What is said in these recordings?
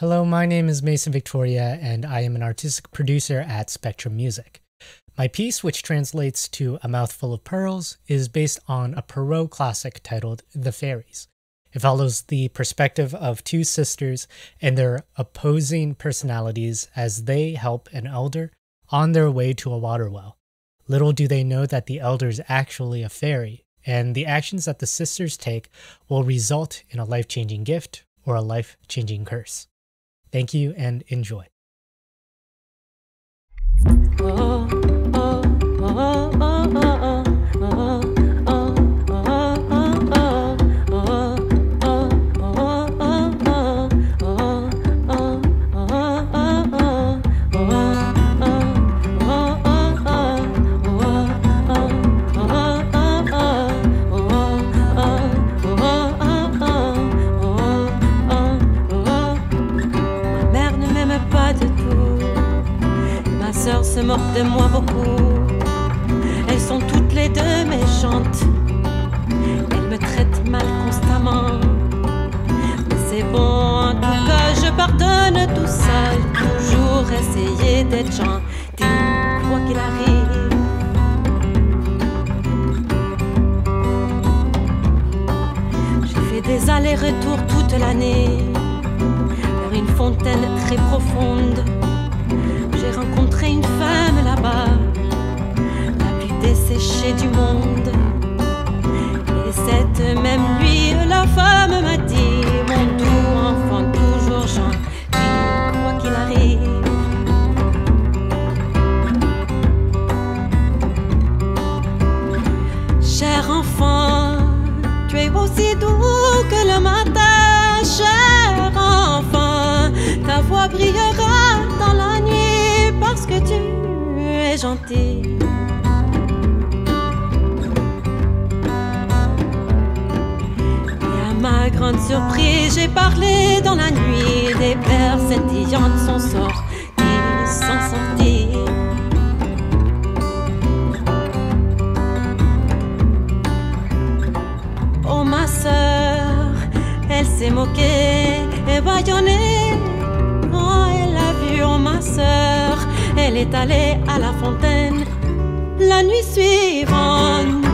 Hello, my name is Mason Victoria, and I am an artistic producer at Spectrum Music. My piece, which translates to A Mouthful of Pearls, is based on a Perrault classic titled The Fairies. It follows the perspective of two sisters and their opposing personalities as they help an elder on their way to a water well. Little do they know that the elder is actually a fairy, and the actions that the sisters take will result in a life changing gift or a life changing curse. Thank you and enjoy. Oh, se moquent de moi beaucoup. Elles sont toutes les deux méchantes. Elles me traitent mal constamment. Mais c'est bon, en tout cas, je pardonne tout seul. Toujours essayer d'être gentil, quoi qu'il arrive. J'ai fait des allers-retours toute l'année fontaine très profonde j'ai rencontré une femme là-bas, la plus desséchée du monde. Et cette même nuit, la femme m'a dit, mon doux enfant, toujours gentil, quoi qu'il arrive. Cher enfant, tu es aussi doux brillera dans la nuit parce que tu es gentil. Et à ma grande surprise, j'ai parlé dans la nuit des perles scintillantes son sort qui sont sortis. Oh ma sœur, elle s'est moquée et baillonnée. Elle est allée à la fontaine la nuit suivante.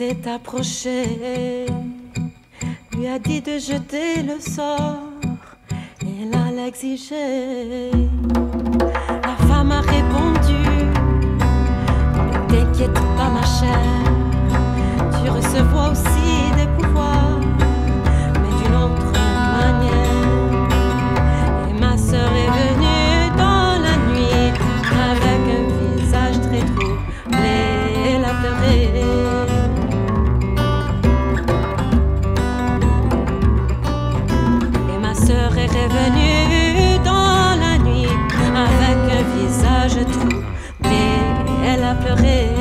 Approché, lui a dit de jeter le sort, et elle l'exigé. La femme a répondu, ne t'inquiète pas ma chère, tu recevras aussi la